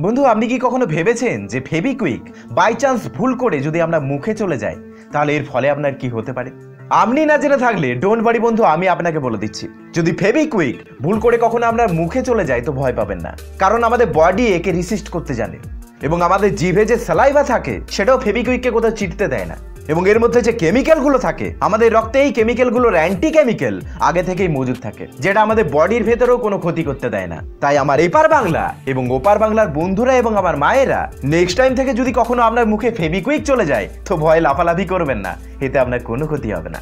বন্ধু, আপনি কি কখনো ভেবেছেন যে ফেবিকুইক বাই চান্স ভুল করে যদি আমরা মুখে চলে যাই, তাহলে এর ফলে আপনার কি হতে পারে? আপনি না জেনে থাকলে ডোন্ট বাড়ি বন্ধু, আমি আপনাকে বলে দিচ্ছি। যদি ফেবিকুইক ভুল করে কখনো আপনার মুখে চলে যায় তো ভয় পাবেন না। কারণ আমাদের বডি একে রিসিস্ট করতে জানে। এবং আমাদের জিভে যে স্যালাইভা থাকে, সেটাও ফেবিকুইককে কোথাও চিটতে দেয় না। এবং এর মধ্যে যে কেমিক্যালগুলো থাকে, আমাদের রক্তে এই কেমিক্যালগুলোর অ্যান্টি কেমিক্যাল আগে থেকেই মজুদ থাকে, যেটা আমাদের বডির ভেতরেও কোনো ক্ষতি করতে দেয় না। তাই আমার এপার বাংলা এবং ওপার বাংলার বন্ধুরা এবং আমার মায়েরা নেক্সট টাইম থেকে যদি কখনো আপনার মুখে ফেবিকুইক চলে যায় তো ভয় লাফালাফি করবেন না, এতে আপনার কোনো ক্ষতি হবে না।